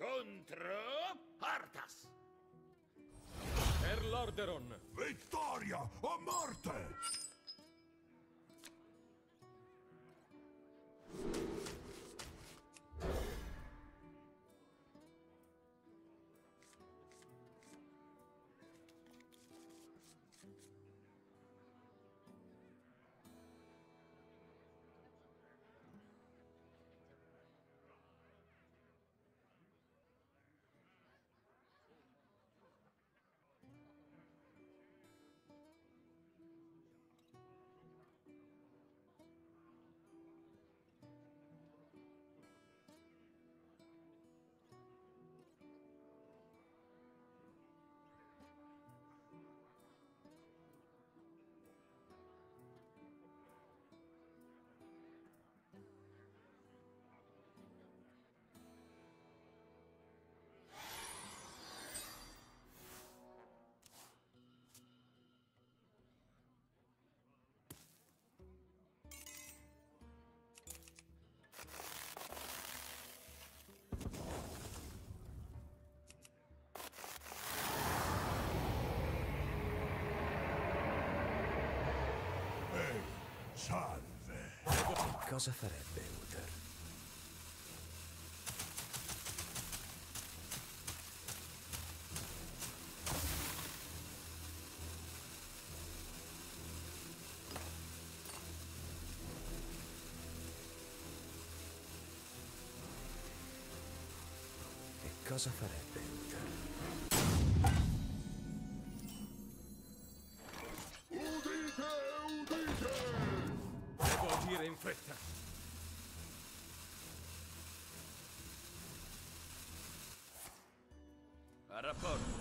Contro Artas. Per l'Orderon! Vittoria o morte! Cosa farebbe Uther? E cosa farebbe Uther? Agire in fretta! A rapporto.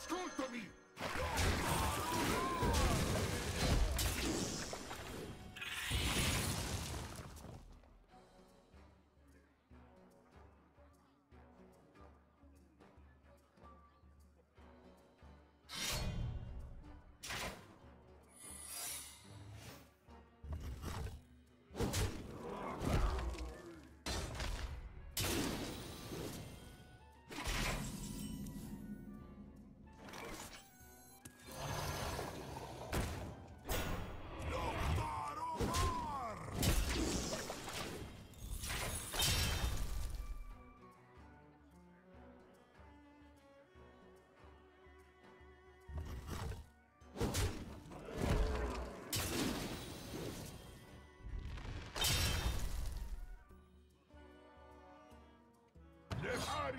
strong to me.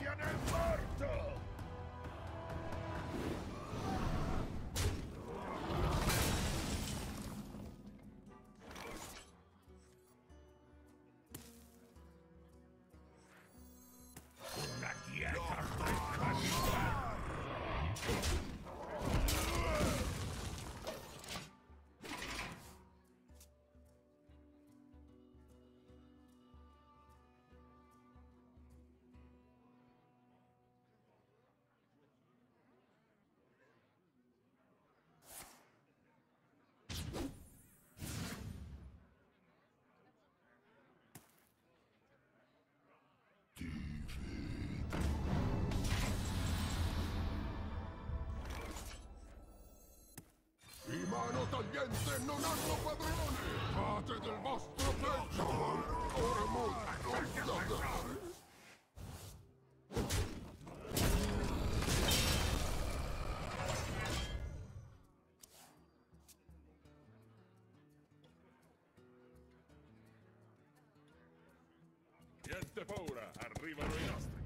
millionaires. Niente paura, arrivano i nostri.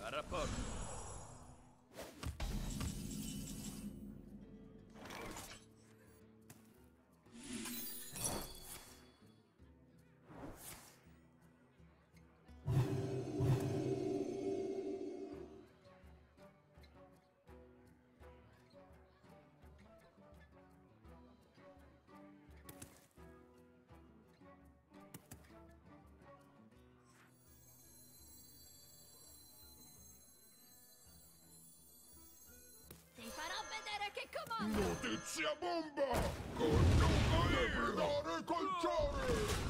A rapporto. Inizia bomba! Congiungo Depredare calciare!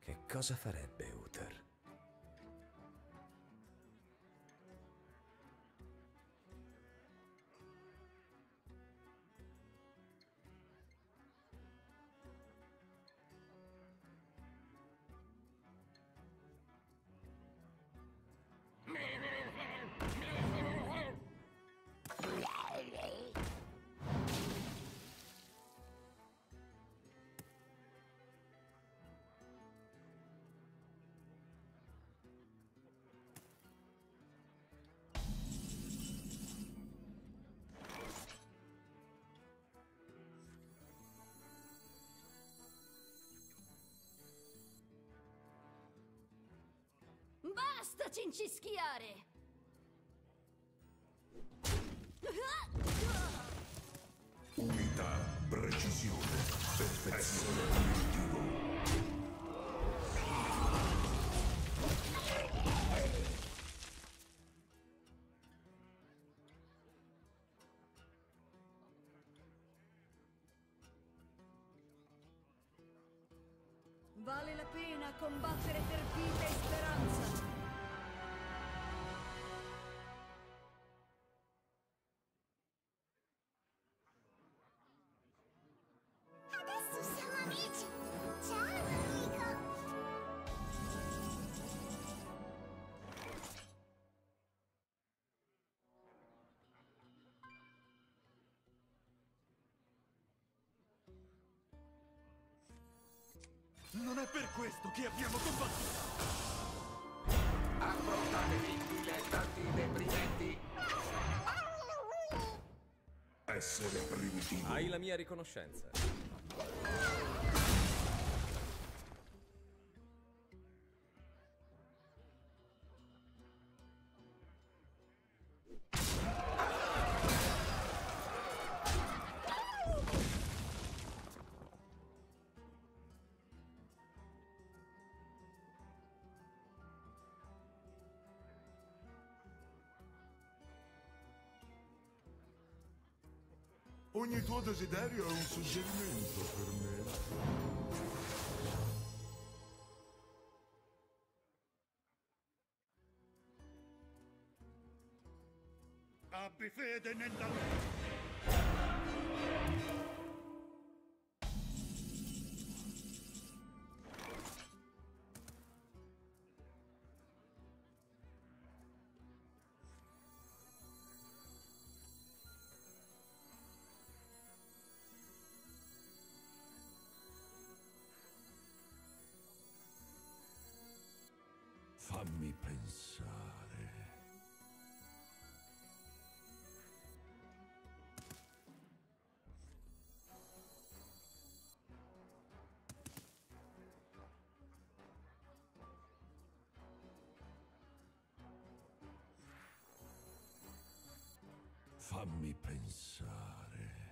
Che cosa farebbe Uther? Basta cincischiare! Unità, precisione, perfezione obiettivo. Vale la pena combattere per vita e speranza! Per questo che abbiamo combattuto! Affrontatevi, dilettanti deprimenti! Essere primitivo. Hai la mia riconoscenza. Ogni tuo desiderio è un suggerimento per me. Abbi fede nella Fammi pensare. Fammi pensare.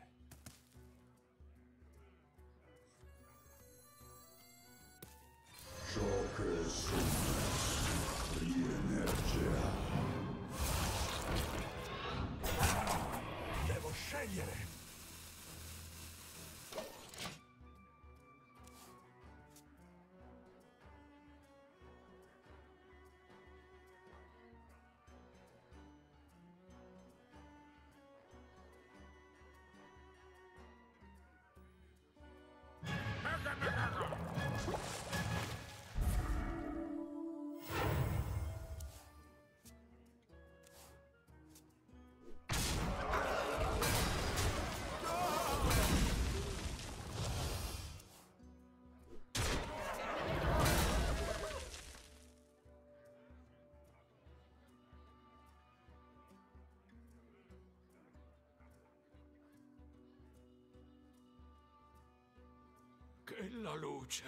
Che la luce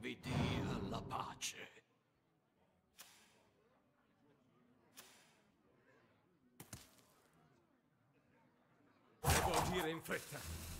vi dia la pace. Devo agire in fretta.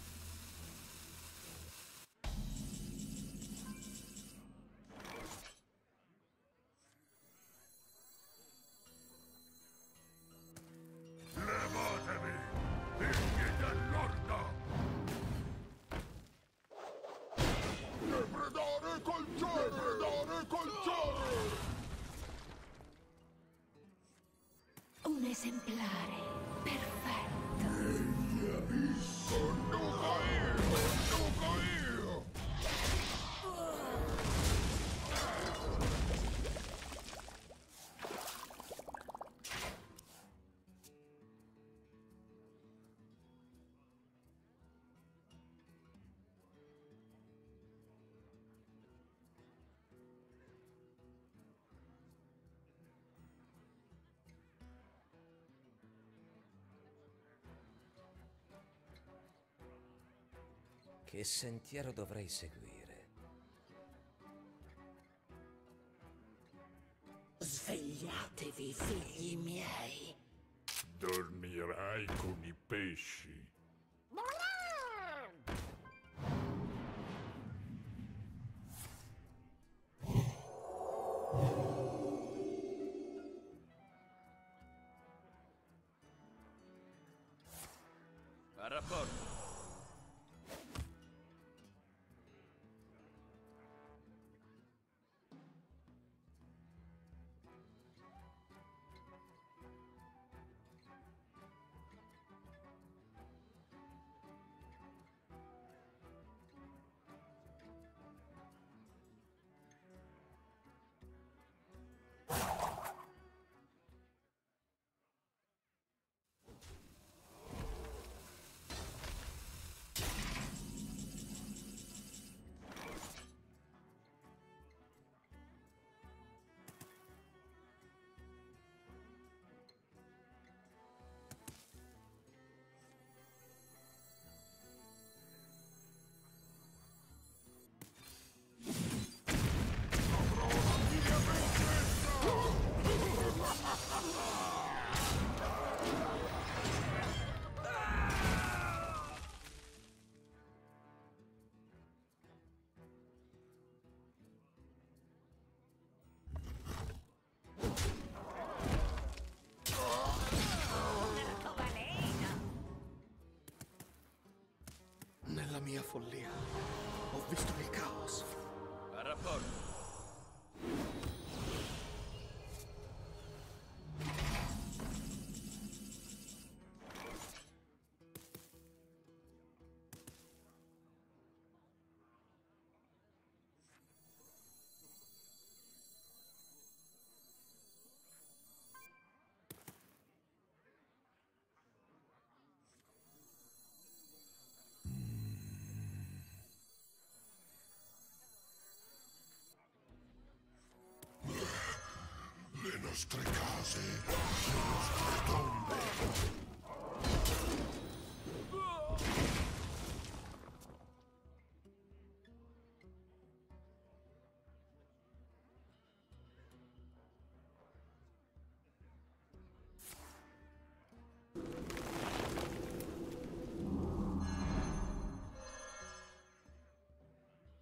Che sentiero dovrei seguire? Svegliatevi, figli miei. Dormirai con i pesci. Mia follia ho visto il caos. A rapporto. Nostre case, le nostre tombe.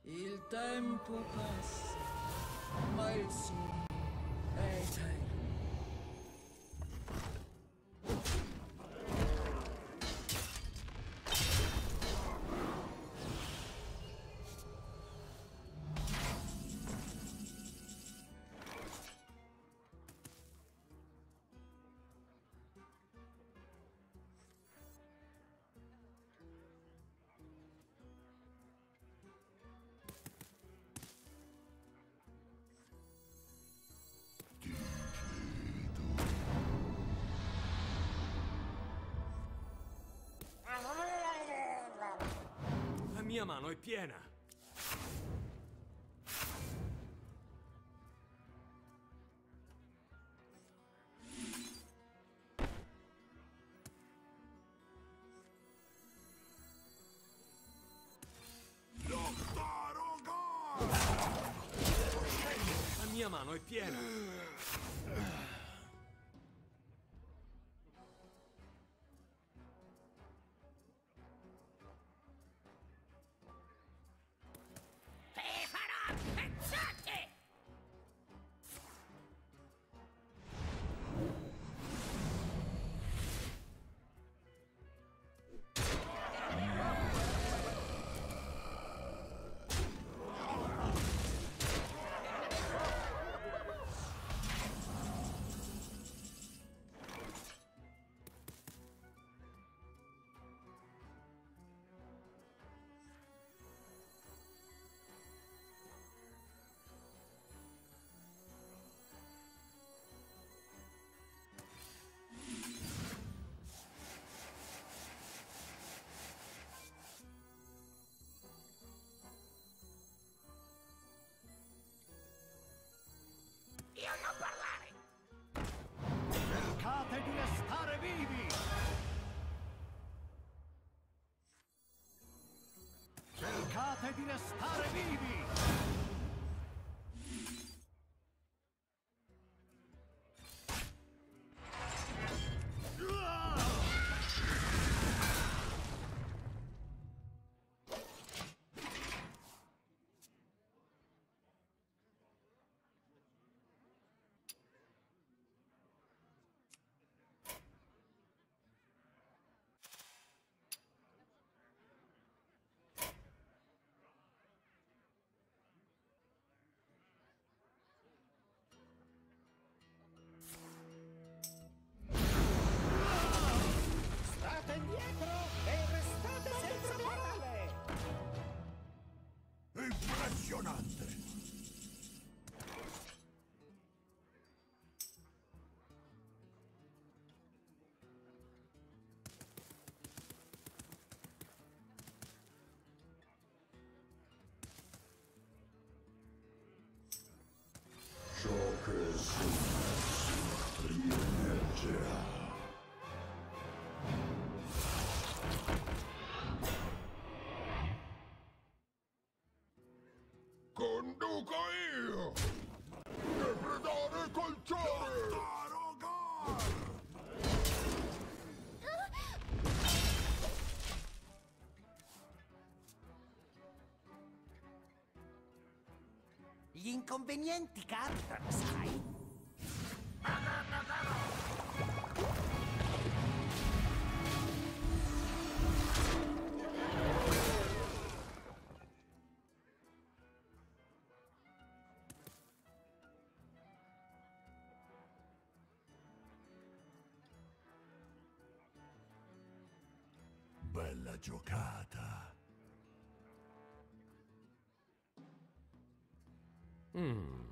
Il tempo passa, ma il sogno è eterno. Mia mano è piena. La mia mano è piena. Di restare vivi! Cruise. Gli inconvenienti capitano, sai? Mm.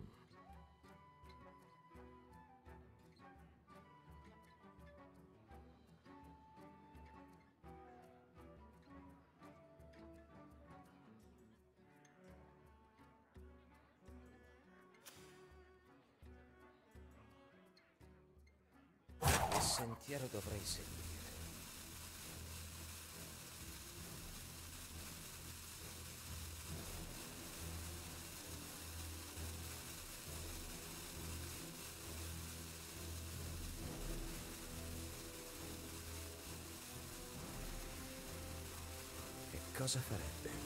Che sentiero dovrei seguire? because I fell in.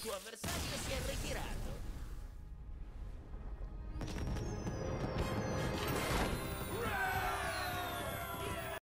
Tu avversario si è ritirato.